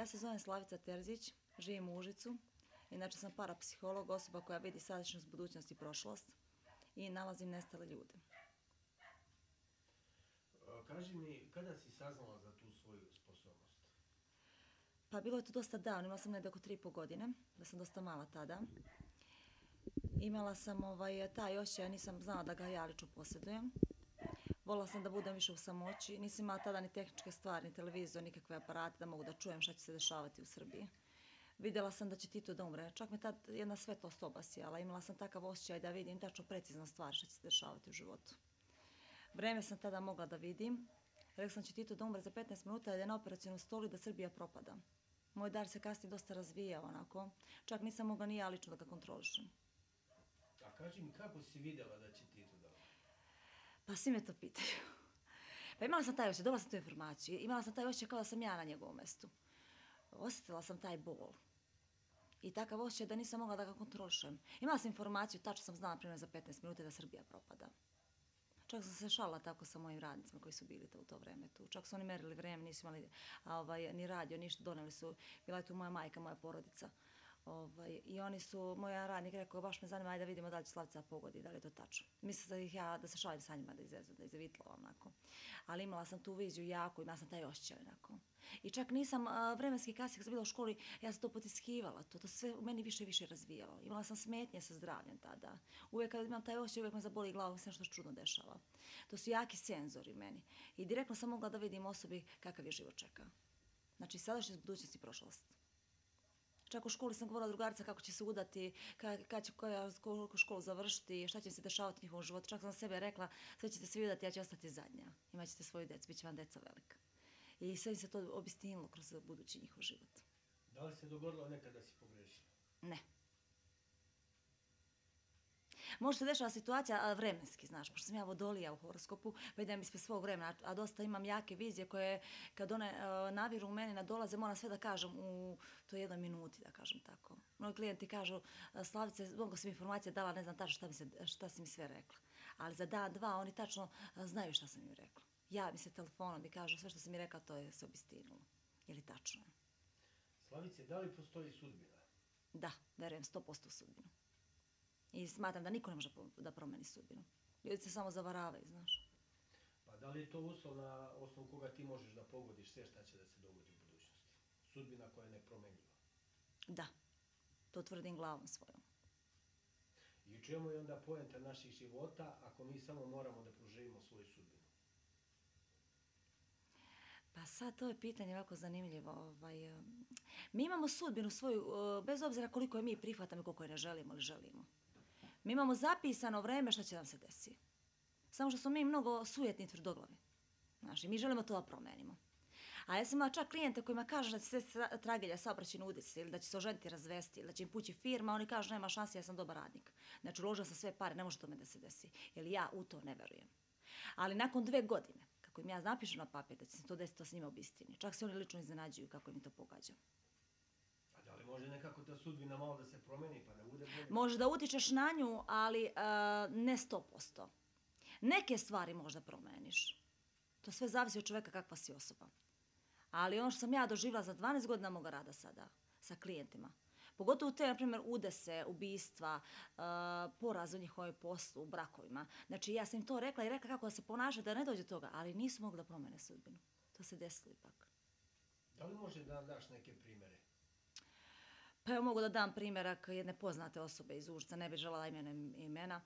Ja se zovem Slavica Terzić, živim u Užicu. Inače sam parapsiholog, osoba koja vidi sadašnjost, budućnost i prošlost i nalazim nestale ljude. Kaži mi, kada si saznala za tu svoju sposobnost? Pa bilo je to dosta davno, imala sam nekde oko tri po godine, da sam dosta mala tada. Imala sam ovaj, taj osjećaj, nisam znala da ga ja lično posjedujem. Volila sam da budem više u samoći, nisam imala tada ni tehničke stvari, ni televizor, nikakve aparate da mogu da čujem šta će se dešavati u Srbiji. Vidjela sam da će Tito da umre, čak me tad jedna svetlost obasijala, imala sam takav osjećaj da vidim tačno precizno stvar šta će se dešavati u životu. Vreme sam tada mogla da vidim, rekla sam će Tito da umre za 15 minuta, da je na operacijnom stolu i da Srbija propada. Moj dar se kasnije dosta razvijao onako, čak nisam mogla ni ja lično da ga kontrolišem. A kaži mi, kako si vidjela da će Tito da umre? Pa svi me to pitaju. Pa imala sam taj osjećaj, dobila sam tu informaciju, imala sam taj osjećaj kao da sam ja na njegovom mestu. Osjetila sam taj bol. I takav osjećaj da nisam mogla da ga kontrolišem. Imala sam informaciju, tačno sam znala primjer za 15 minuta da Srbija propada. Čak sam se šala tako sa mojim radnicima koji su bili to u to vreme tu. Čak su oni merili vreme, nisu imali a, ovaj, ni radio, ništa, doneli su. Bila je tu moja majka, moja porodica. Ovaj, I oni su, moja radnik rekao, baš me zanima, ajde da vidimo da li će Slavica pogodi, da li je to tačno. Mislim da ih ja, da se šalim sa njima, da izvezu, da izvitla onako. Ali imala sam tu viziju jako, imala sam taj osjećaj onako. I čak nisam a, vremenski kasnije, kad sam bila u školi, ja sam to potiskivala, to, to sve u meni više i više razvijalo. Imala sam smetnje sa zdravljem tada. Uvijek kad imam taj osjećaj, uvijek me zaboli glavu, sve što čudno dešava. To su jaki senzori meni. I direktno sam mogla da vidim osobi kakav je život čeka. Znači, sadašnjost, budućnost i prošlost. Čak u školi sam govorila drugarca kako će se udati, kada će koja školu završiti, šta će se dešavati u njihovom životu. Čak sam sebe rekla, sve ćete se udati, ja ću ostati zadnja. Imaćete svoju decu, bit će vam deca velika. I sve se to obistinilo kroz budući njihov život. Da li se dogodilo nekada da si pogrešila? Ne. Može se dešava situacija vremenski, znaš, pošto sam ja vodolija u horoskopu, pa idem ispred svog vremena, a dosta imam jake vizije koje, kad one uh, naviru u meni na dolaze, moram sve da kažem u to jednoj minuti, da kažem tako. Mnogi klijenti kažu, Slavice, mnogo sam informacija dala, ne znam tačno šta, mi se, šta si mi sve rekla. Ali za dan, dva, oni tačno znaju šta sam im rekla. Ja mi se telefonom i kažu, sve što sam mi rekla, to je se obistinilo. Je li tačno? Slavice, da li postoji sudbina? Da, verujem, 100% sudbinu. I smatram da niko ne može da promeni sudbinu. Ljudi se samo zavaravaju, znaš. Pa da li je to uslov na osnovu koga ti možeš da pogodiš sve šta će da se dogodi u budućnosti? Sudbina koja je nepromenljiva. Da, to tvrdim glavom svojom. I u čemu je onda poenta naših života ako mi samo moramo da proživimo svoju sudbinu? Pa sad to je pitanje ovako zanimljivo. Ovaj, mi imamo sudbinu svoju, bez obzira koliko je mi prihvatamo i koliko je ne želimo ili želimo. Mi imamo zapisano vreme što će nam se desiti. Samo što smo mi mnogo sujetni tvrdoglavi. Znaš, mi želimo to da promenimo. A ja sam imala čak klijente kojima kažeš da će se tragedija saobraćajno udesi ili da će se oženiti razvesti ili da će im pući firma, oni kažu nema šanse, ja sam dobar radnik. Znači, uložila sam sve pare, ne može tome da se desi. Jer ja u to ne verujem. Ali nakon dve godine, kako im ja napišem na papir da će se to desiti, to s njima obistini. Čak se oni lično iznenađuju kako im to pogađa. Može nekako ta sudbina malo da se promeni pa da bude bolje? Može da utičeš na nju, ali uh, ne sto posto. Neke stvari možda promeniš. To sve zavisi od čoveka kakva si osoba. Ali ono što sam ja doživjela za 12 godina moga rada sada sa klijentima, pogotovo te, na primjer, udese, ubistva, uh, poraz u njihovoj poslu, u brakovima. Znači, ja sam im to rekla i rekla kako da se ponaša, da ne dođe toga, ali nisu mogli da promene sudbinu. To se desilo ipak. Da li može da daš neke primere? Pa evo mogu da dam primjerak jedne poznate osobe iz Užica, ne bih želala imena imena.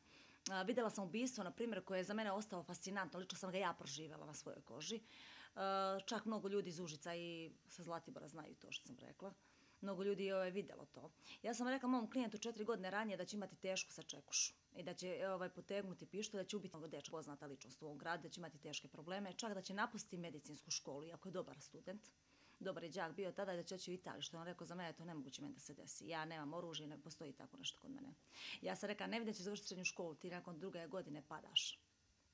A, videla sam ubistvo, na primjer, koje je za mene ostalo fascinantno, lično sam ga ja proživjela na svojoj koži. A, čak mnogo ljudi iz Užica i sa Zlatibora znaju to što sam rekla. Mnogo ljudi je ovaj, vidjelo to. Ja sam rekla mom klijentu četiri godine ranije da će imati tešku sa čekušu i da će ovaj, potegnuti pištu, da će ubiti mnogo dečka poznata ličnost u ovom gradu, da će imati teške probleme, čak da će napustiti medicinsku školu, iako je dobar student dobar je džak bio tada da će oći u Italiju, što on rekao za mene, to nemoguće meni da se desi. Ja nemam oružje, ne postoji tako nešto kod mene. Ja sam rekao, ne vidim da ćeš završiti srednju školu, ti nakon druge godine padaš.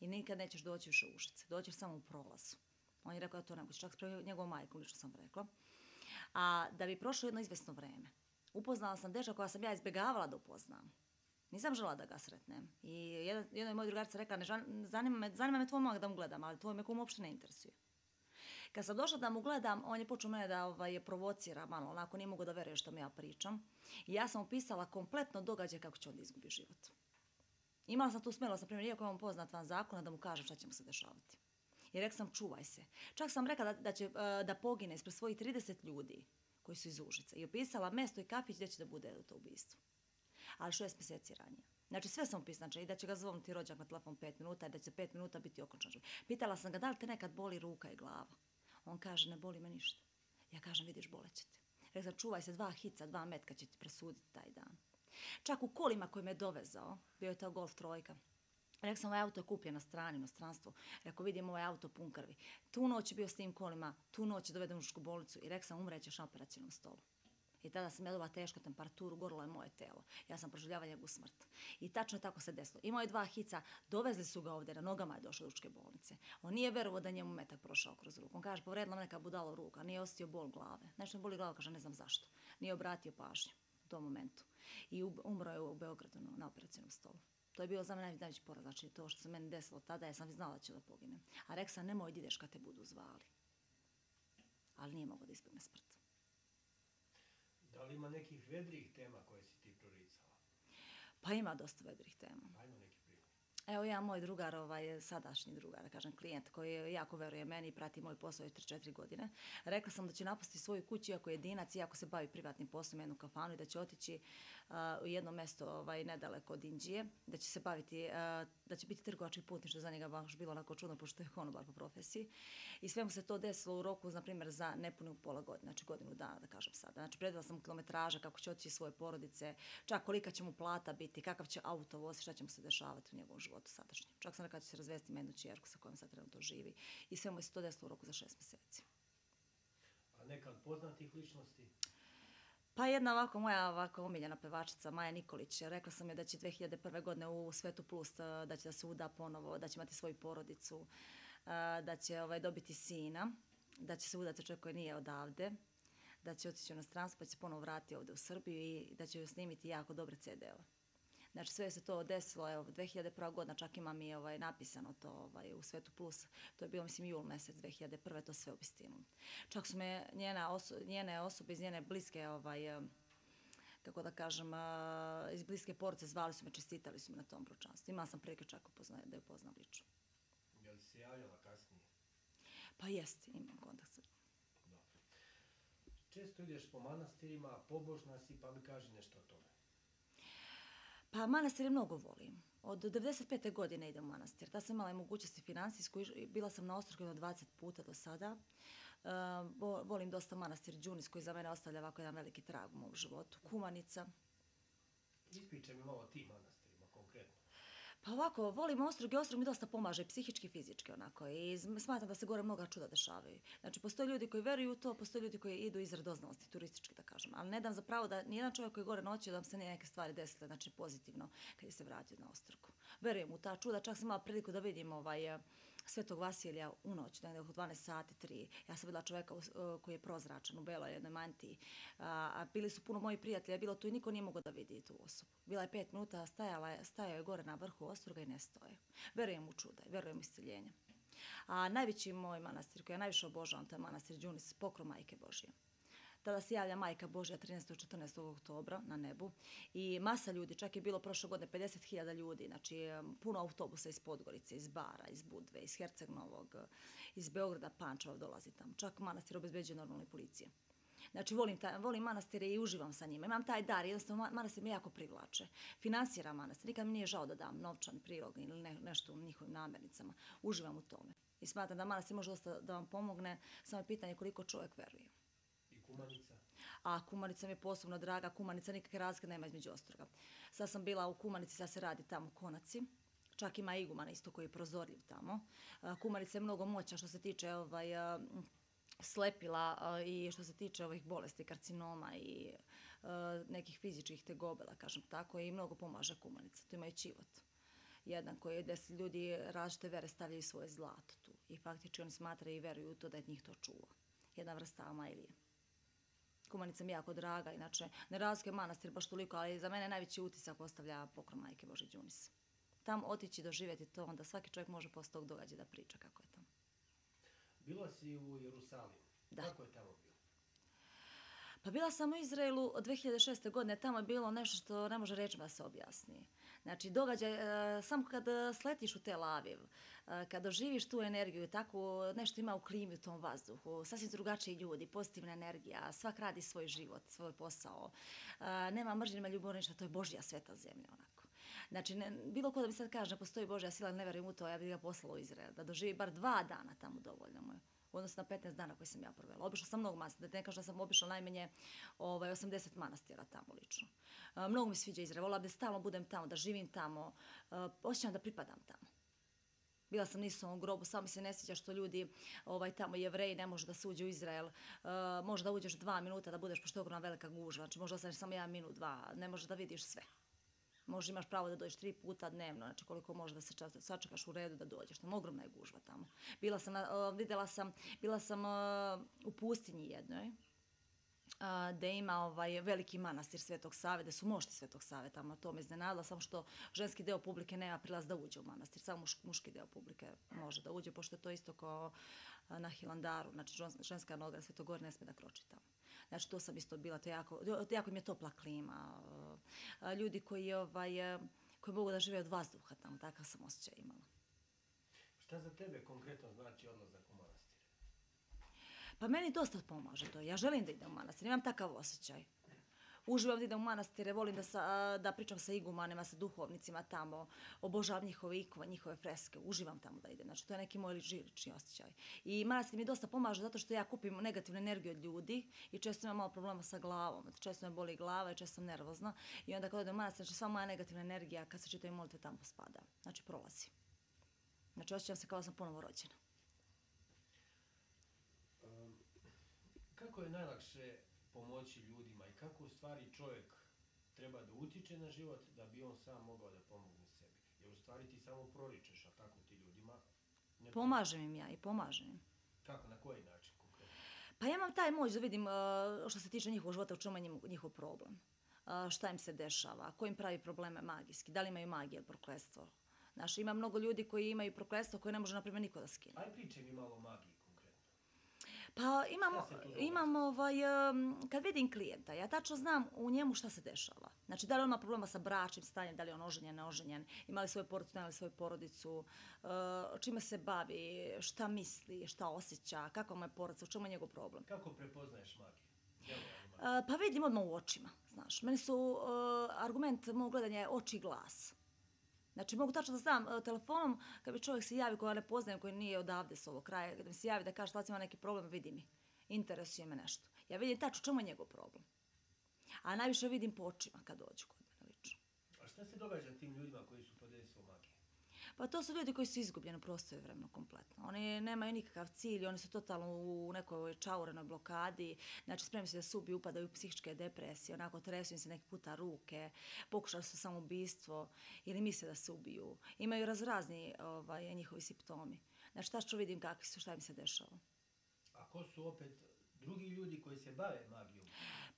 I nikad nećeš doći više u Ušice, doćeš samo u prolazu. On je rekao da to nemoguće, čak spremio njegovom majku, lično sam rekla. A da bi prošlo jedno izvesno vreme, upoznala sam dečka koja sam ja izbjegavala da upoznam. Nisam žela da ga sretnem. I jedan, jedan moj drugarca rekla, ne, zanima, me, zanima me tvoj momak da mu gledam, ali tvoj me kum uopšte ne interesuje. Kad sam došla da mu gledam, on je počeo mene da ovaj, provocira malo, onako nije mogu da veruje što mi ja pričam. I ja sam opisala kompletno događaj kako će on da izgubi život. Imala sam tu smelost, na primjer, iako je on poznat van zakona, da mu kažem šta će mu se dešavati. I rekla sam, čuvaj se. Čak sam rekla da, da će e, da pogine ispred svojih 30 ljudi koji su iz Užica. I opisala mesto i kafić gdje će da bude to ubistvo. Ali šest mjeseci ranije. Znači sve sam opisala, znači i da će ga zvoniti rođak na telefon 5 minuta i da će 5 minuta biti okončan. Pitala sam ga da li te nekad boli ruka i glava. On kaže ne boli me ništa. Ja kažem vidiš boleće te. Rekla sam čuvaj se dva hica, dva metka će ti presuditi taj dan. Čak u kolima koji me dovezao, bio je to golf trojka, Rekla sam, ovaj auto je kupljen na strani, na stranstvu. Rekao, vidim ovaj auto pun krvi. Tu noć je bio s tim kolima, tu noć je dovedem u žušku bolnicu i rekla sam, umrećeš na operacijnom stolu. I tada sam jedova tešku temperaturu, gorlo je moje telo. Ja sam proživljava njegu smrt. I tačno je tako se desilo. Imao je dva hica, dovezli su ga ovdje, na nogama je došao do učke bolnice. On nije verovo da njemu metak prošao kroz ruku. On kaže, povredila me neka budalo ruka, nije ostio bol glave. Nešto mi boli glava, kaže, ne znam zašto. Nije obratio pažnju u tom momentu. I umro je u Beogradu na operacijnom stolu. To je bilo za mene najveći poraz. Znači, to što se meni desilo tada, ja sam znala da ću da poginem. A rekla sam, nemoj ideš kad te budu zvali. Ali nije mogo da ispegne smrt. Da li ima nekih vedrih tema koje si ti proricala? Pa ima dosta vedrih tema. Ajmo neki primjer. Evo ja, moj drugar, ovaj, sadašnji drugar, da kažem, klijent koji jako veruje meni i prati moj posao već 3-4 godine. Rekla sam da će napustiti svoju kuću, iako je jedinac, iako se bavi privatnim poslom, jednu kafanu i da će otići eh, u jedno mesto ovaj, nedaleko od Indije, da će se baviti, uh, da će biti trgovački putni, što za njega baš bilo onako čudno, pošto je konobar po profesiji. I sve mu se to desilo u roku, na primjer, za nepunu pola godine, znači godinu dana, da kažem sada. Znači, predala sam mu kilometraža, kako će otići svoje porodice, čak kolika će mu plata biti, kakav će auto voziti, šta će mu se dešavati u njegovom životu sadašnjem. Čak sam rekao da će se razvesti jednu čjerku sa kojom sad trenutno živi. I sve mu se to desilo u roku za šest mjeseci. A neka od poznatih ličnosti? Pa jedna ovako moja ovako omiljena pevačica Maja Nikolić, rekla sam je da će 2001. godine u Svetu Plus eh, da će da se uda ponovo, da će imati svoju porodicu, eh, da će ovaj dobiti sina, da će se udati čovjek koji nije odavde, da će otići na stranstvo pa će se ponovo vratiti ovdje u Srbiju i da će snimiti jako dobre CD-ove. Znači sve se to desilo, evo, 2001. godina čak ima mi ovaj, napisano to ovaj, u Svetu Plus, to je bilo, mislim, jul mesec 2001. to sve obistinu. Čak su me njena oso, njene osobe iz njene bliske, ovaj, kako da kažem, iz bliske porce zvali su me, čestitali su me na tom pročanstvu. Imala sam prilike čak upozna, da je upoznam lično. Je li se javljala kasnije? Pa jest, imam kontakt sa. Često ideš po manastirima, pobožna si, pa mi kaži nešto o tome. Pa manastir je mnogo volim. Od 95. godine idem u manastir. Da sam imala i mogućnosti finansijsku, bila sam na ostrogu 20 puta do sada. E, volim dosta manastir Đunis koji za mene ostavlja ovako jedan veliki trag u mom životu. Kumanica. Ispričaj mi malo ti manastir. Pa ovako, volim ostrog i ostrog mi dosta pomaže, psihički i fizički onako. I smatram da se gore mnoga čuda dešavaju. Znači, postoje ljudi koji veruju u to, postoje ljudi koji idu iz radoznalosti, turistički da kažem. Ali ne dam za pravo da nijedan čovjek koji gore noći da vam se nije neke stvari desile, znači pozitivno, kad je se vratio na ostrog. Verujem u ta čuda, čak sam imala priliku da vidim ovaj, Svetog Vasilija u noć, negdje oko 12 sati, 3. Ja sam bila čoveka uh, koji je prozračan u beloj jednoj mantiji. A, bili su puno moji prijatelji, bilo tu i niko nije mogao da vidi tu osobu. Bila je pet minuta, stajala stajao je gore na vrhu ostruga i ne stoje. Verujem u čuda, verujem u isceljenje. A najveći moj manastir koji je najviše obožavam, to je manastir Đunis, pokro majke Božije. Tada se javlja majka Božja 13. 14. oktobra na nebu i masa ljudi, čak je bilo prošle godine 50.000 ljudi, znači puno autobusa iz Podgorice, iz Bara, iz Budve, iz Herceg-Novog, iz Beograda, Pančeva dolazi tamo. Čak manastir obezbeđuje normalne policije. Znači, volim, ta, volim manastire i uživam sa njima. Imam taj dar, jednostavno manastir me jako privlače. Finansira manastir, nikad mi nije žao da dam novčan prilog ili ne, nešto u njihovim namernicama. Uživam u tome. I smatram da manastir može dosta da vam pomogne, samo je pitanje koliko čovjek veruje. Kumanica. A Kumanica mi je posebno draga, Kumanica nikakve razlike nema između ostroga. Sad sam bila u Kumanici, sad se radi tamo u Konaci. Čak ima igumana isto koji je prozorljiv tamo. Kumanica je mnogo moćna što se tiče ovaj, slepila i što se tiče ovih bolesti, karcinoma i nekih fizičkih tegobela, kažem tako, i mnogo pomaže Kumanica. to ima i čivot. Jedan koji je deset ljudi različite vere stavljaju svoje zlato tu. I faktički oni smatraju i veruju u to da je njih to čuva. Jedna vrsta Amailije. Kumanica mi jako draga, inače ne razlike manastir baš toliko, ali za mene najveći utisak ostavlja pokrov majke Bože Đunis. Tam otići doživjeti to, onda svaki čovjek može posle tog događaja da priča kako je tamo. Bila si u Jerusalimu. Da. Kako je tamo bilo? Pa bila sam u Izraelu od 2006. godine, tamo je bilo nešto što ne može rečima da se objasni. Znači, događaj, e, samo kad e, sletiš u Tel Aviv, e, kad doživiš tu energiju, tako nešto ima u klimi u tom vazduhu, sasvim drugačiji ljudi, pozitivna energija, svak radi svoj život, svoj posao, e, nema mržnje, nema ljubovništa, to je Božja sveta zemlja, onako. Znači, ne, bilo ko da mi sad kaže, ne postoji Božja sila, ne verujem u to, ja bih ga poslala u Izrael, da doživi bar dva dana tamo dovoljno moju u odnosu na 15 dana koji sam ja provela. Obišla sam mnogo manastira, da ne kažem da sam obišla najmanje ovaj, 80 manastira tamo lično. E, mnogo mi sviđa Izrael, volila da stalno budem tamo, da živim tamo, e, osjećam da pripadam tamo. Bila sam nisu u grobu, samo mi se ne sviđa što ljudi ovaj, tamo jevreji ne može da se uđe u Izrael. E, uh, može da uđeš dva minuta da budeš, pošto je ogromna velika gužva. Znači možda ostaneš samo jedan minut, dva, ne možeš da vidiš sve. Može imaš pravo da dođeš tri puta dnevno, znači koliko može da se čas, sačekaš u redu da dođeš. Tamo ogromna je gužva tamo. Bila sam, uh, videla sam, bila sam uh, u pustinji jednoj, da ima ovaj veliki manastir Svetog Save, da su mošti Svetog Save tamo, to me iznenadilo, samo što ženski deo publike nema prilaz da uđe u manastir, samo muš, muški deo publike može da uđe, pošto je to isto kao na Hilandaru, znači ženska noga Svetogor ne sme da kroči tamo. Znači to sam isto bila, to je jako, jako mi je topla klima, ljudi koji, ovaj, koji mogu da žive od vazduha tamo, takav sam osjećaj imala. Šta za tebe konkretno znači odlazak u manastir? Pa meni dosta pomaže to. Ja želim da idem u manastir, imam takav osjećaj. Uživam da idem u manastire, volim da, sa, da pričam sa igumanima, sa duhovnicima tamo, obožavam njihove ikove, njihove freske, uživam tamo da idem. Znači, to je neki moj lični osjećaj. I manastir mi dosta pomaže zato što ja kupim negativnu energiju od ljudi i često imam malo problema sa glavom. Znači, često me boli glava i često sam nervozna. I onda kada idem u manastir, znači sva moja negativna energija, kad se čitaju molitve, tamo spada. Znači, prolazi. Znači, osjećam se kao da sam ponovo rođena. Ehm, kako je najlakše pomoći ljudima kako u stvari čovjek treba da utiče na život da bi on sam mogao da pomogne sebi? Jer u stvari ti samo proričeš, a tako ti ljudima... Ne pomažem im ja i pomažem im. Kako, na koji način konkretno? Pa ja imam taj moć da vidim uh, što se tiče njihovog života, u čemu je njihov problem. Uh, šta im se dešava, ko im pravi probleme magijski, da li imaju magije ili proklestvo. Znaš, ima mnogo ljudi koji imaju proklestvo koje ne može, na primjer, niko da skine. Aj priče mi malo o magiji. Pa imamo, imamo ovaj, kad vidim klijenta, ja tačno znam u njemu šta se dešava. Znači, da li on ima problema sa bračnim stanjem, da li on oženjen, neoženjen, ima li svoju porodicu, nema li svoju porodicu, eh, čime se bavi, šta misli, šta osjeća, kako mu je porodica, u čemu je njegov problem. Kako prepoznaješ magiju? Eh, pa vidim odmah u očima, znaš. Meni su uh, argument mog gledanja je oči i glas. Znači, mogu tačno da znam uh, telefonom, kad bi čovjek se javi koja ne poznajem, koji nije odavde s ovog kraja, kad mi se javi da kaže da ima neki problem, vidi mi, interesuje me nešto. Ja vidim tačno čemu je njegov problem. A najviše vidim po očima kad dođu kod mene lično. A šta se događa tim ljudima koji su? Pa to su ljudi koji su izgubljeni u prostoru vremenu kompletno. Oni nemaju nikakav cilj, oni su totalno u nekoj čaurenoj blokadi, znači spremni se da su ubiju, upadaju u psihičke depresije, onako tresu im se neki puta ruke, pokušali su samoubistvo ili misle da se ubiju. Imaju razrazni ovaj, njihovi simptomi. Znači, tačno vidim kakvi su, šta im se dešava. A ko su opet drugi ljudi koji se bave magijom?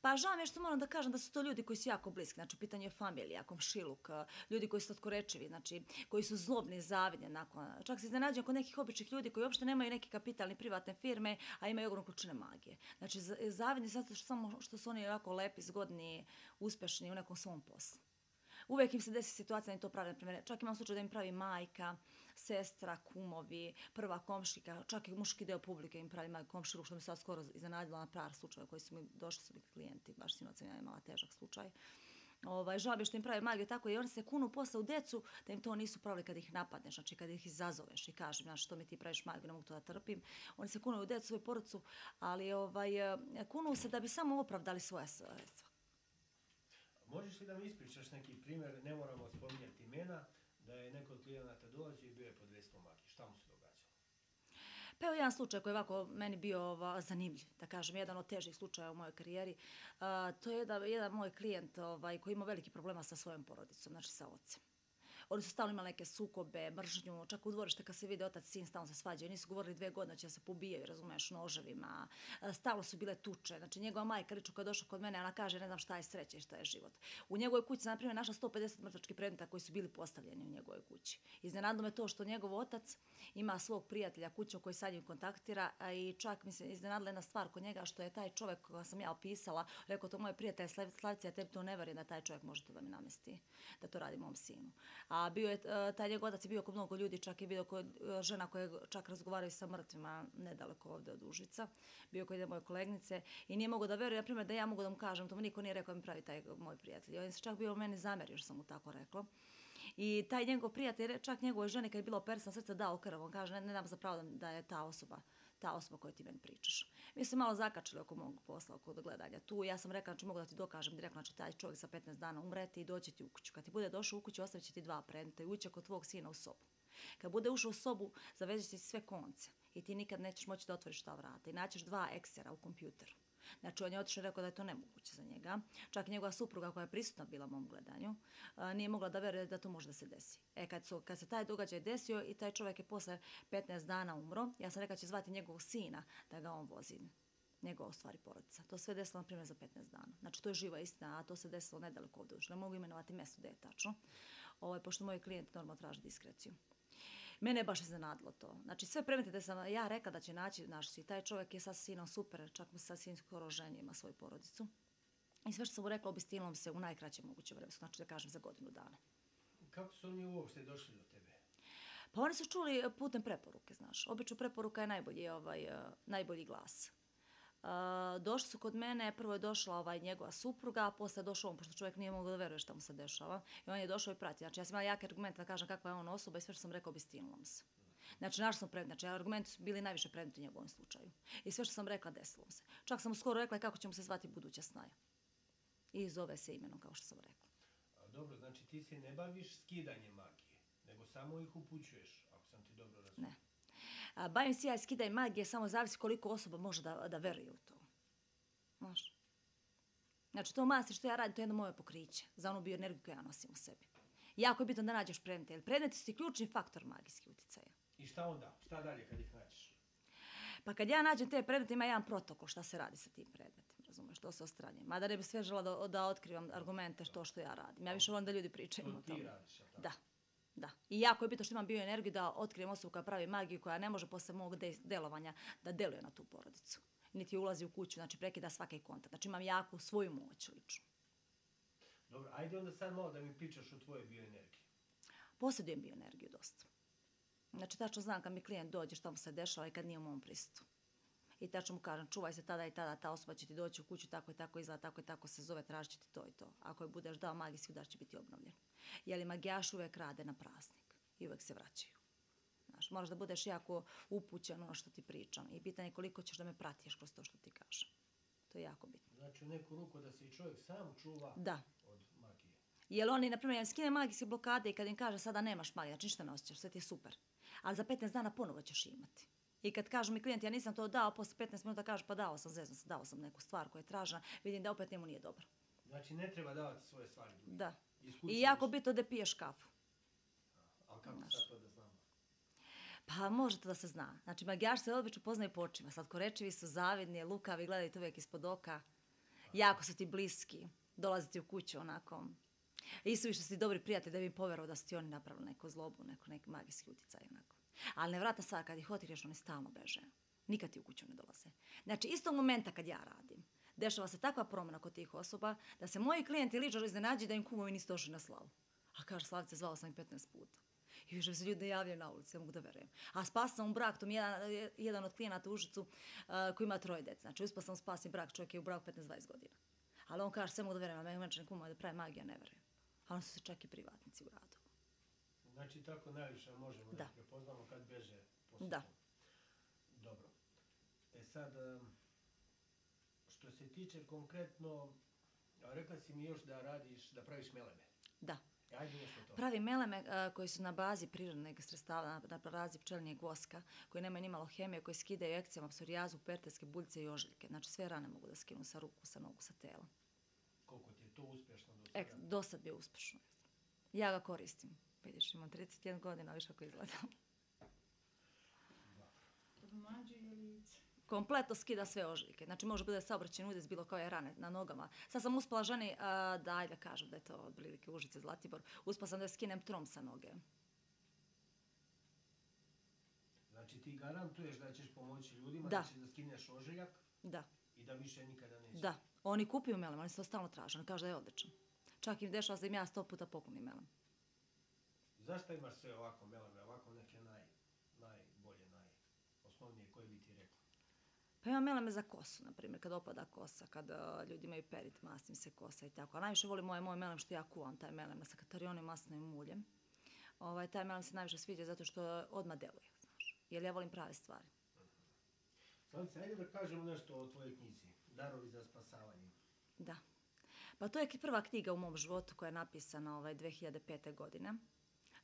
Pa žao mi je što moram da kažem da su to ljudi koji su jako bliski, znači pitanje je familija, komšiluk, eh, ljudi koji su tatkorečivi, znači koji su zlobni, zavidni, nakon. Čak se iznenađujem kod nekih običnih ljudi koji uopšte nemaju neki kapitalni privatne firme, a imaju ogromnu količine magije. Znači zavidni zato što samo što su oni jako lepi, zgodni, uspešni u nekom svom poslu. Uvijek im se desi situacija da im to pravi, na primjer, čak imam slučaj da im pravi majka, sestra, kumovi, prva komšika, čak i muški deo publike im pravi majka komširu, što mi sad skoro iznenadila na par slučaja koji su mi došli su mi klijenti, baš sinoć sam ja imala težak slučaj. Ovaj, žabi što im pravi magiju tako i oni se kunu posle u decu da im to nisu pravili kad ih napadneš, znači kad ih izazoveš i kažem, znači što mi ti praviš magiju, ne mogu to da trpim. Oni se kunu u decu, svoju porucu, ali ovaj, eh, kunu se da bi samo opravdali svoje sredstva. Možeš li da mi ispričaš neki primjer, ne moramo spominjati imena, da je neko od klijenata dolazio i bio je pod dejstvom maki. Šta mu se događalo? Pa evo jedan slučaj koji je ovako meni bio ova, zanimljiv, da kažem, jedan od težih slučaja u mojoj karijeri. A, to je da jedan moj klijent ovaj, koji ima veliki problema sa svojom porodicom, znači sa ocem. Oni su stalno imali neke sukobe, mržnju, čak u dvorište kad se vide otac sin stalno se svađaju. Nisu govorili dve godine znači će se pobijaju, razumeš, noževima. E, stalno su bile tuče. Znači njegova majka Riču kad došla kod mene, ona kaže ne znam šta je sreće i šta je život. U njegovoj kući na primjer našla 150 mrtvačkih predmeta koji su bili postavljeni u njegovoj kući. Iznenadilo me to što njegov otac ima svog prijatelja kuću koji sa njim kontaktira a i čak mi se iznenadila jedna stvar kod njega što je taj čovjek koga sam ja opisala, rekao to moj prijatelj Slavica, ja tebi to ne verujem da taj čovjek može to da mi namesti, da to radi mom sinu. A bio je, e, taj njegov otac je bio oko mnogo ljudi, čak je bio kod e, žena koje čak razgovaraju sa mrtvima nedaleko ovde od Užica, bio kod jedne moje kolegnice i nije mogo da veruje, na primjer, da ja mogu da mu kažem, to mu niko nije rekao da mi pravi taj moj prijatelj. I on se čak bio u meni zamerio što sam mu tako rekla. I taj njegov prijatelj, čak njegove žene kad je bilo operisano srce, dao krv. On kaže, ne, ne dam za pravo da je ta osoba ta osoba koju ti meni pričaš. Mi smo malo zakačili oko mog posla, oko gledanja tu. Ja sam rekla, znači mogu da ti dokažem direktno, znači taj čovjek sa 15 dana umreti i doći ti u kuću. Kad ti bude došao u kuću, ostavit će ti dva predmeta i ući kod tvog sina u sobu. Kad bude ušao u sobu, zavežeš ti sve konce i ti nikad nećeš moći da otvoriš ta vrata i naćeš dva eksera u kompjuteru. Znači, on je otišao i rekao da je to nemoguće za njega. Čak i njegova supruga koja je prisutna bila u mom gledanju, nije mogla da veruje da to može da se desi. E, kad, su, kad se taj događaj desio i taj čovjek je posle 15 dana umro, ja sam rekao će zvati njegovog sina da ga on vozi njegova u stvari porodica. To sve desilo, na primjer, za 15 dana. Znači, to je živa istina, a to se desilo nedaleko ovdje. Ne mogu imenovati mjesto gdje je tačno, ovaj, pošto moj klijent normalno traži diskreciju. Mene je baš iznenadilo to. Znači, sve predmete da sam ja rekla da će naći naš si. Taj čovjek je sa sinom super, čak mu sa sin skoro ženje, ima svoju porodicu. I sve što sam mu rekla, obistinilo se u najkraćem mogućem vremenu, znači da kažem za godinu dana. Kako su oni uopšte došli do tebe? Pa oni su čuli putem preporuke, znaš. Obično preporuka je najbolji, ovaj, uh, najbolji glas. Uh, došli su kod mene, prvo je došla ovaj njegova supruga, a posle je došao on, pošto čovjek nije mogao da veruje šta mu se dešava. I on je došao i prati. Znači, ja sam imala jake argumente da kažem kakva je on osoba i sve što sam rekao, obistinilo se. Znači, naš sam predmet, znači, argumenti su bili najviše predmeti u njegovom slučaju. I sve što sam rekla, desilo se. Čak sam skoro rekla kako će mu se zvati buduća snaja. I zove se imenom, kao što sam rekla. A, dobro, znači ti se ne baviš skidanjem magije, nego samo ih upućuješ, ako sam ti dobro razumio. Ne bavim se ja skidaj magije, samo zavisi koliko osoba može da, da veruje u to. Znaš? Znači, to masti što ja radim, to je jedno moje pokriće za onu bioenergiju koju ja nosim u sebi. Jako je bitno da nađeš predmete, jer predmeti su ti ključni faktor magijski utjecaja. I šta onda? Šta dalje kad ih nađeš? Pa kad ja nađem te predmete, ima jedan protokol šta se radi sa tim predmetima, razumeš, to se ostranje. Mada ne bi sve žela da, da otkrivam argumente što što ja radim. Ja više volim da ljudi pričaju o tome. To ti radiš, tako? Da. Da. I jako je bitno što imam bio energiju da otkrijem osobu koja pravi magiju, koja ne može posle mog de delovanja da deluje na tu porodicu. Niti ulazi u kuću, znači prekida svaki kontakt. Znači imam jako svoju moć lično. Dobro, ajde onda sad malo da mi pričaš o tvojoj bioenergiji. Posjedujem bioenergiju dosta. Znači, tačno znam kad mi klijent dođe šta mu se dešava i kad nije u mom pristu. I tačno mu kažem, čuvaj se tada i tada, ta osoba će ti doći u kuću, tako i tako izgleda, tako i tako se zove, tražit ti to i to. Ako je budeš dao magijski udar će biti obnovljen jer magijaš uvek rade na praznik i uvek se vraćaju. Znaš, moraš da budeš jako upućen ono što ti pričam i pitanje je koliko ćeš da me pratiš kroz to što ti kažem. To je jako bitno. Znači u neku ruku da se i čovjek sam čuva da. od magije. Jer oni, na primjer, skine magijske blokade i kad im kaže sada nemaš magije, znači ništa ne osjećaš, sve ti je super. Ali za 15 dana ponovo ćeš imati. I kad kažu mi klijent, ja nisam to dao, posle 15 minuta kaže, pa dao sam, zezno sam, dao sam neku stvar koja je tražena, vidim da opet njemu nije dobro. Znači ne treba davati svoje stvari. Da. I jako bitno da piješ kafu. A kako Znaš. sad to da znamo? Pa može to da se zna. Znači, magijaš se obično poznaju po očima. Slatkorečivi su zavidni, lukavi, gledaju to uvijek ispod oka. Jako su ti bliski. Dolaziti u kuću onako. Više su ti dobri prijatelji da bi im poverovao da su ti oni napravili neku zlobu, neko, neki magijski uticaj. Onako. Ali nevrata stvar, kad ih otireš, oni stalno beže. Nikad ti u kuću ne dolaze. Znači, istog momenta kad ja radim, dešava se takva promjena kod tih osoba, da se moji klijenti lično iznenađi da im kumovi nisu došli na slavu. A kaže, Slavice, zvala sam ih 15 puta. I više se ljudi ne javljaju na ulici, ne mogu da verujem. A spasao sam u brak, to mi jedan, jedan od klijenata u Užicu uh, koji ima troje djece. Znači, uspala sam spasiti brak, čovjek je u braku 15-20 godina. Ali on kaže, sve mogu da verujem, a meni menčani kumovi da pravi magija, ne verujem. A oni su se čak i privatnici u radu. Znači, tako najviše možemo da, da prepoznamo kad beže posao. Da. Dobro. E sad, Što se tiče konkretno, rekla si mi još da radiš, da praviš meleme. Da. Ajde nešto to. Pravi meleme uh, koji su na bazi prirodnog sredstava, na, na bazi pčelinjeg voska, koji nema ni malo hemije, koji skidaju ekcijama, psorijazu, perteske, buljce i ožiljke. Znači sve rane mogu da skinu sa ruku, sa nogu, sa tela. Koliko ti je to uspješno do sada? Ek, do sad bio uspješno. Ja ga koristim. Vidiš, imam 31 godina, više ako izgledam. Je lice. kompletno skida sve ožiljke. Znači može bude saobraćen udes bilo koje rane na nogama. Sad sam uspala ženi, a, da ajde da kažem da je to otprilike Užice Zlatibor, uspala sam da skinem trom sa noge. Znači ti garantuješ da ćeš pomoći ljudima, Da. da ćeš da skineš ožiljak Da, i da više nikada neće. da. Oni kupuju melem, oni se to stalno traže. Oni kaže da je odličan. Čak im dešava se da im ja sto puta poklonim melem. Zašto imaš sve ovako meleme, ovako neke naj, najbolje, najosnovnije koje bi ti rekla? Pa imam meleme za kosu, na primjer, kad opada kosa, kad uh, ljudi imaju perit, masnim se kosa i tako. A najviše volim moje, moj melem što ja kuvam, taj melem sa katarionim masnim uljem. Ovaj, taj melem se najviše sviđa zato što odmah deluje, znaš. Jer ja volim prave stvari. Slavice, ajde da kažemo nešto o tvojoj knjizi. Darovi za spasavanje. Da. Pa to je prva knjiga u mom životu koja je napisana ovaj, 2005. godine.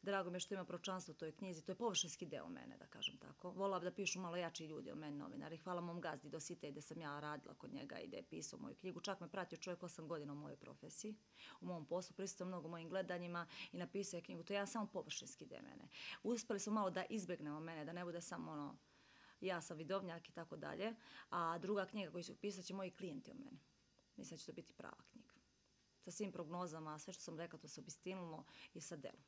Drago mi je što ima pročanstvo u toj knjizi. To je površinski deo mene, da kažem tako. Volila bi da pišu malo jači ljudi o meni novinari. Hvala mom gazdi do site gde sam ja radila kod njega i gde je pisao moju knjigu. Čak me pratio čovjek 8 godina u mojoj profesiji, u mom poslu, pristao mnogo mojim gledanjima i napisao je knjigu. To je jedan samo površinski deo mene. Uspeli smo malo da izbegnemo mene, da ne bude samo ono ja sam vidovnjak i tako dalje. A druga knjiga koju ću pisat će moji klijenti o meni. Mislim da će to biti prava knjiga. Sa svim prognozama, sve što sam rekla, to se obistinilo i sa delom.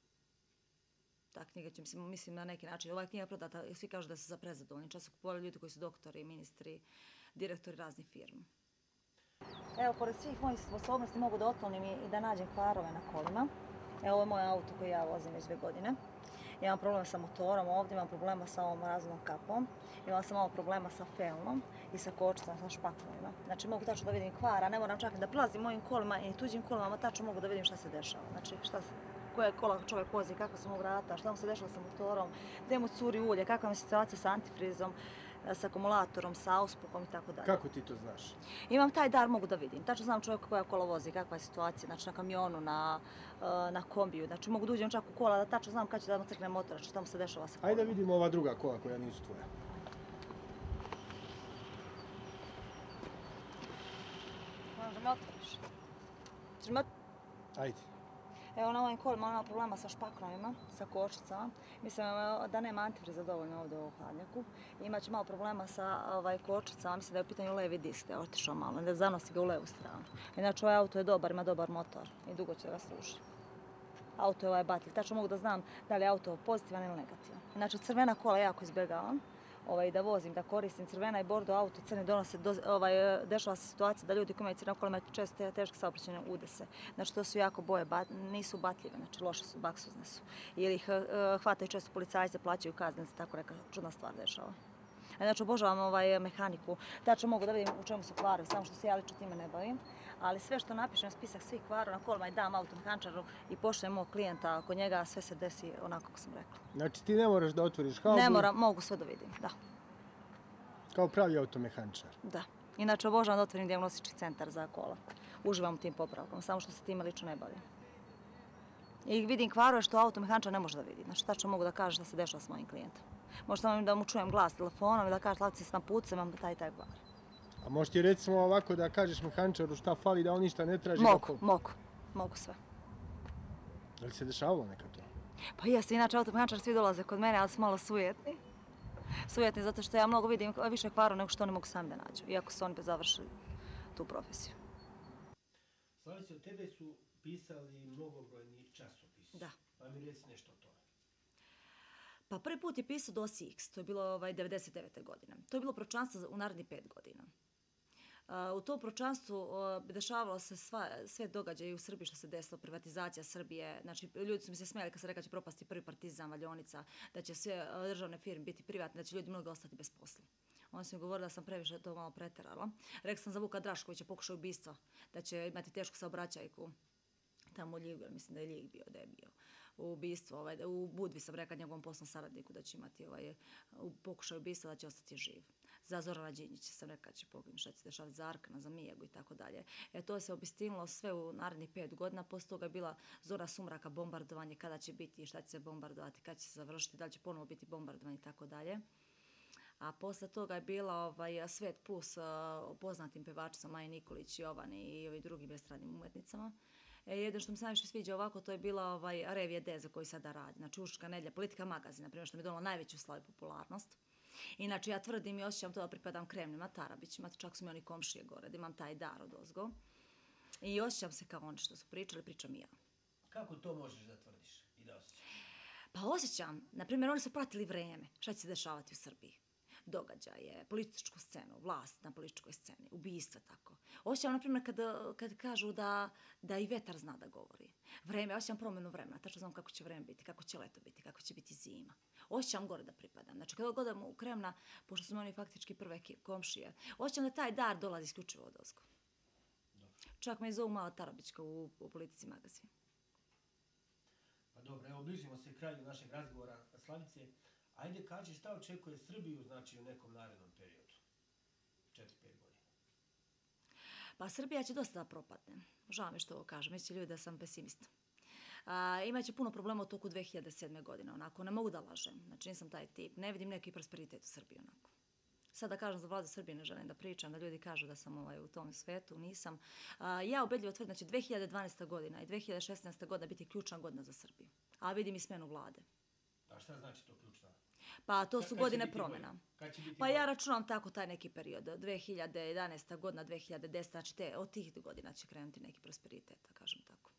Ta knjiga će, mislim, mislim na neki način, ova knjiga prodata, svi kažu da su za prezadovoljni. Čas su kupovali ljudi koji su doktori, ministri, direktori raznih firmi. Evo, pored svih mojih sposobnosti mogu da otlonim i, i da nađem kvarove na kolima. Evo, ovo je moj auto koji ja vozim već dve godine. Imam problema sa motorom ovdje, imam problema sa ovom raznom kapom, imam sam malo problema sa felnom i sa kočicama, sa špaklovima. Znači mogu tačno da vidim kvara, ne moram čak da plazim mojim kolima i tuđim kolima, tačno mogu da vidim šta se dešava. Znači šta se, koje kola čovjek vozi, kako su mu vrata, šta mu se dešava sa motorom, gde mu curi ulje, kakva mu je situacija sa antifrizom, sa akumulatorom, sa auspuhom i tako dalje. Kako ti to znaš? Imam taj dar, mogu da vidim. Tačno znam čovjeka koja kola vozi, kakva je situacija, znači na kamionu, na, eh, na kombiju. Znači mogu da uđem čak u kola, da tačno znam kad će da mu crkne motor, što tamo se dešava sa kolom. Ajde da vidimo ova druga kola koja nisu tvoja. Moram da me otvoriš. Ćeš me ot- Ajde. Evo na ovaj ovim kolima ima problema sa špakrovima, sa kočicama. Mislim da nema antifriza dovoljno ovdje u hladnjaku. Imaće malo problema sa ovaj, kočicama, mislim da je u pitanju levi disk, da je otišao malo, da zanosi ga u levu stranu. Inače ovaj auto je dobar, ima dobar motor i dugo će da ga služi. Auto je ovaj batil, tačno mogu da znam da li je auto pozitivan ili negativan. Inače crvena kola jako izbjegavam ovaj, da vozim, da koristim crvena i bordo auto, crne donose, do, ovaj, e, dešava se situacija da ljudi koji imaju crna kola imaju često te- teške saobraćajne udese. Znači to su jako boje, nisu batljive, znači loše su, baksuzne su. Ili ih e, e, hvataju često policajce, plaćaju kazne, tako neka čudna stvar dešava. Znači, obožavam ovaj mehaniku. Tačno mogu da vidim u čemu su kvarovi, samo što se ja lično time ne bavim. Ali sve što napišem, spisak svih kvarova na kolima i dam automehančaru i pošljem mog klijenta kod njega, sve se desi onako kako sam rekla. Znači ti ne moraš da otvoriš haubu Ne moram, mogu sve da vidim, da. kao pravi automehančar. Da. Inače, obožavam da otvorim dijagnostički centar za kola. Uživam u tim popravkom, samo što se time lično ne bavim. I vidim kvarove što automehančar ne može da vidi. Znači, tačno mogu da kaže šta se dešava s mojim klijentom. Možda samo da mu čujem glas telefonom i da kaže Slavci se na putu, imam taj i taj kvar. A možeš ti recimo ovako da kažeš mehančaru šta fali da on ništa ne traži? Mogu, mogu. Mogu sve. Da li se dešavalo neka to? Pa jeste, inače automehančar svi dolaze kod mene, ali su malo sujetni. Sujetni zato što ja mnogo vidim više kvarova nego što oni mogu sami da nađu, iako su oni završili tu profesiju. Slavice, od tebe su pisali mnogobrojni časopisi. Da. Pa mi reci nešto o tome. Pa prvi put je pisao Dosi X, to je bilo ovaj, 99. godine. To je bilo pročanstvo u narednih pet godina. U tom pročanstvu dešavalo se sva, sve događaje u Srbiji što se desilo, privatizacija Srbije, znači ljudi su mi se smijali kad se rekao će propasti prvi partizan, valjonica, da će sve e, državne firme biti privatne, da će ljudi mnogo ostati bez posla. Oni su mi govorili da sam previše to malo preterala. Rekla sam za Vuka Draškovića, pokušao ubistva, da će imati tešku saobraćajku tamo u Ljigu, mislim da je Ljig bio, da je bio u ubistvo, ovaj, u Budvi sam rekla njegovom poslom saradniku da će imati ovaj, pokušaj ubistva da će ostati živ. Za Zorana Đinjića sam rekao će pogledam šta će se dešavati za Arkana, za Mijegu i tako dalje. E to se obistinilo sve u narednih pet godina, posle toga je bila Zora Sumraka, bombardovanje, kada će biti, i šta će se bombardovati, kada će se završiti, da li će ponovo biti bombardovanje i tako dalje. A posle toga je bila ovaj, Svet plus uh, poznatim pevačicama Maji Nikolić, Jovani i ovim drugim estradnim umetnicama. E, jedno što mi se najviše sviđa ovako, to je bila ovaj, revije D za koji sada radi. Znači, Uška nedlja, politika magazina, primjer, što mi je donala najveću slavu popularnost. Inače, ja tvrdim i osjećam to da pripadam Kremlima, Tarabićima, čak su mi oni komšije gore, da imam taj dar od ozgo. I osjećam se kao oni što su pričali, pričam i ja. Kako to možeš da tvrdiš i da osjećaš? Pa osjećam, na primjer, oni su pratili vreme, šta će se dešavati u Srbiji. Događaje, političku scenu, vlast na političkoj sceni, ubijstva tako. Osjećam, na primjer, kad, kad kažu da, da i vetar zna da govori. Vreme, osjećam promjenu vremena, tačno znam kako će vreme biti, kako će leto biti, kako će biti zima. Osjećam gore da pripadam. Znači, kada godam u Kremna, pošto su oni faktički prve komšije, osjećam da taj dar dolazi isključivo od ozgo. Čak me je zovu mala Tarabićka u, u politici magazin. Pa dobro, evo bližimo se kraju našeg razgovora Slavice. Ajde kaži šta očekuje Srbiju znači u nekom narednom periodu. 4-5 godina. Pa Srbija će dosta da propadne. Žao mi što ovo kažem, misli ljudi da sam pesimista. A, imaće puno problema u toku 2007. godine, onako, ne mogu da lažem. Znači, nisam taj tip, ne vidim neki prosperitet u Srbiji, onako. Sad da kažem za vladu Srbije, ne želim da pričam, da ljudi kažu da sam ovaj, u tom svetu, nisam. A, ja ubedljivo tvrdim da će 2012. godina i 2016. godina biti ključna godina za Srbiju. A vidim i smenu vlade. A šta znači to ključna? Pa to su godine promjena. Pa ja računam tako taj neki period, 2011. godina, 2010. Znači te, od tih godina će krenuti neki prosperitet, da kažem tako.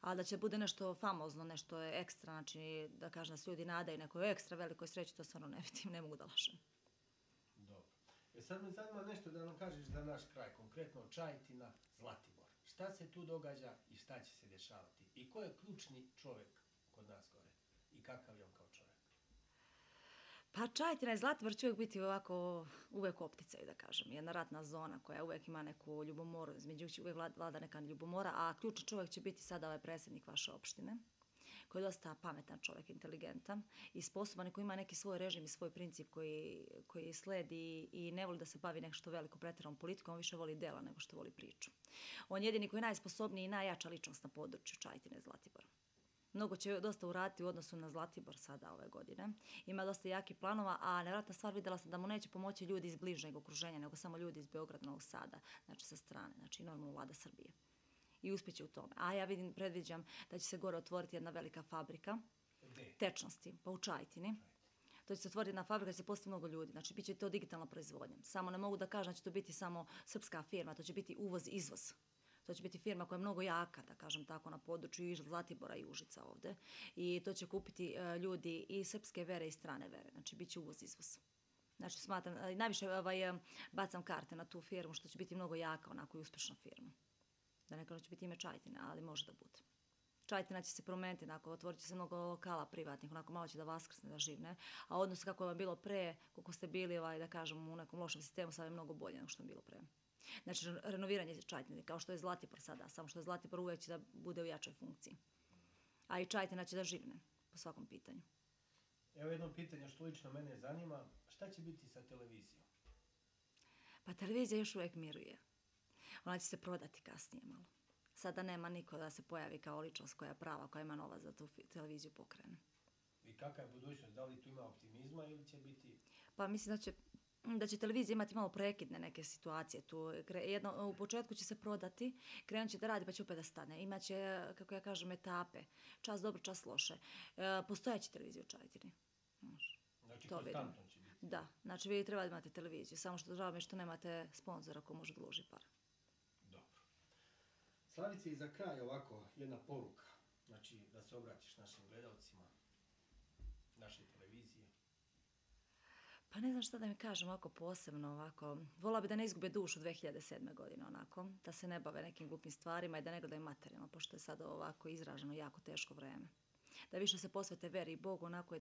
A da će bude nešto famozno, nešto ekstra, znači da kažem da se ljudi nadaju nekoj ekstra velikoj sreći, to stvarno ne vidim, ne mogu da lažem. Dobro. E sad me zanima nešto da nam kažeš za naš kraj, konkretno Čajetina, Zlatibor. Šta se tu događa i šta će se dešavati? I ko je ključni čovjek kod nas gore? I kakav je on kao? Pa Čajetina i Zlatibor će uvijek biti ovako, uvijek opticaj, da kažem. Jedna ratna zona koja uvijek ima neku ljubomoru, između uvijek vlada, neka ljubomora, a ključni čovjek će biti sada ovaj predsjednik vaše opštine koji je dosta pametan čovjek, inteligentan i sposoban i koji ima neki svoj režim i svoj princip koji, koji sledi i ne voli da se bavi nešto veliko pretjerom politikom, on više voli dela nego što voli priču. On je jedini koji je najsposobniji i najjača ličnost na području Čajtine i Zlatibora. Mnogo će dosta uraditi u odnosu na Zlatibor sada ove godine. Ima dosta jaki planova, a nevratna stvar videla sam da mu neće pomoći ljudi iz bližnjeg okruženja, nego samo ljudi iz Beograda, Novog Sada, znači sa strane, znači normalno vlada Srbije. I uspjeće u tome. A ja vidim, predviđam da će se gore otvoriti jedna velika fabrika Gde? tečnosti, pa u Čajtini. To će se otvoriti jedna fabrika, će se postaviti mnogo ljudi. Znači, bit će to digitalna proizvodnja. Samo ne mogu da kažem da će to biti samo srpska firma, to će biti uvoz-izvoz. To će biti firma koja je mnogo jaka, da kažem tako, na području i Zlatibora i Užica ovde. I to će kupiti e, ljudi i srpske vere i strane vere. Znači, bit će uvoz-izvoz. Znači, smatram, e, najviše ovaj, e, bacam karte na tu firmu, što će biti mnogo jaka, onako i uspješna firma. Da nekako će biti ime Čajtina, ali može da bude. Čajtina će se promeniti, onako, otvorit će se mnogo lokala privatnih, onako malo će da vaskrsne, da živne. A odnos kako je vam bilo pre, koliko ste bili, ovaj, da kažem, u nekom lošem sistemu, sad je mnogo bolje nego što je bilo pre. Znači, renoviranje Čajtine, kao što je Zlatibor sada, samo što je Zlatibor uvijek će da bude u jačoj funkciji. A i Čajtina će da živne, po svakom pitanju. Evo jedno pitanje što lično mene zanima. Šta će biti sa televizijom? Pa televizija još uvijek miruje. Ona će se prodati kasnije malo. Sada nema niko da se pojavi kao ličnost koja je prava, koja ima novac da tu televiziju pokrene. I kakva je budućnost? Da li tu ima optimizma ili će biti... Pa mislim da će da će televizija imati malo prekidne neke situacije tu. Jedno, u početku će se prodati, krenut će da radi pa će opet da stane. Imaće, kako ja kažem, etape. Čas dobro, čas loše. E, postojaće televizija u Čajetini. Znaš. Znači, To vidim. će biti. Da, znači vi treba da imate televiziju, samo što žao mi što nemate sponzora ko može da uloži par. Dobro. Slavice, i za kraj ovako jedna poruka. Znači, da se obratiš našim gledalcima, televizije. Pa ne znam šta da mi kažem ovako posebno, ovako. Vola bi da ne izgube dušu 2007. godine, onako. Da se ne bave nekim glupim stvarima i da ne gledaju materijalno, pošto je sad ovako izraženo jako teško vreme. Da više se posvete veri i Bogu, onako je